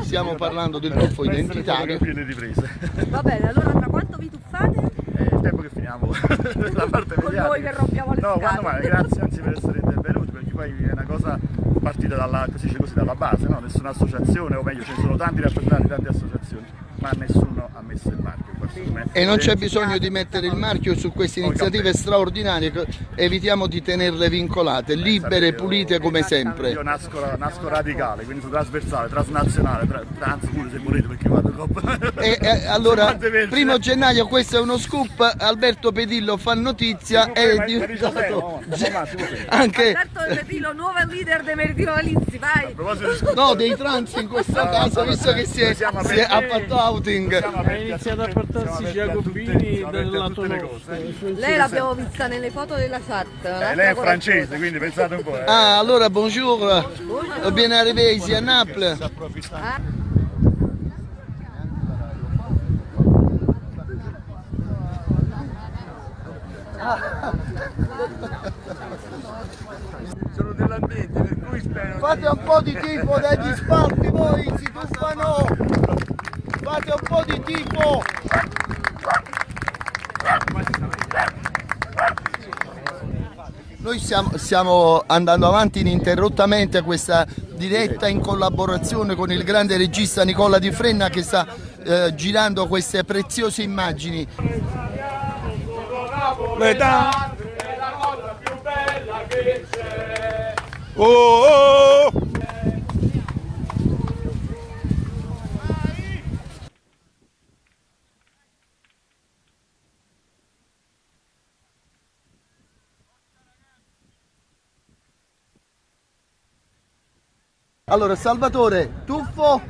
Stiamo parlando del tuffo identitario. Va bene, allora tra quanto vi tuffate? È il tempo che finiamo la parte Con mediatica. noi che rompiamo le No, quando mai, grazie anzi per essere intervenuti, perché poi è una cosa partita dalla, così, dalla base, no? Nessuna associazione, o meglio, ce ne sono tanti rappresentanti, tante associazioni, ma nessuno ha messo il marchio. questo secondo me. E non c'è Eh, bisogno di mettere il marchio su queste iniziative straordinarie, che evitiamo di tenerle vincolate, libere, pulite come sempre. Io nasco, nasco radicale, quindi sono trasversale, transnazionale, tra, anzi pure se volete perché vado coppa. E, e allora, primo gennaio, questo è uno scoop, Alberto Pedillo fa notizia, è diventato anche Alberto Petilo, nuovo leader dei vai! Proposito di scuola, no, dei trans in questo caso, visto che si è, si è fatto outing. Ha iniziato a portarsi aperti a tutte- a le cose. Lei l'abbiamo vista nelle foto della chat. Eh, lei è francese, quindi pensate un po'. Eh. Ah, allora bonjour, bien arrivé ici à Naples. Ah, Sono dell'ambiente, per cui spero. Fate un po' di tifo dagli spalti voi, si tuffano! Fate un po' di tifo! Noi stiamo, stiamo andando avanti ininterrottamente questa diretta in collaborazione con il grande regista Nicola Di Frenna che sta eh, girando queste preziose immagini. L'età! Oh, oh! Allora Salvatore, tuffo,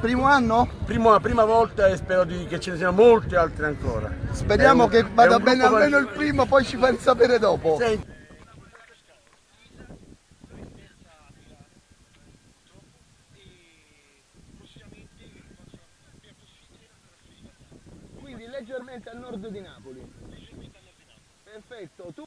primo anno? Primo- la prima volta e spero di- che ce ne siano molte altre ancora. Speriamo un- che vada bene almeno il primo, poi ci fai sapere dopo. Senti, Quindi leggermente a nord di Napoli. Perfetto, tu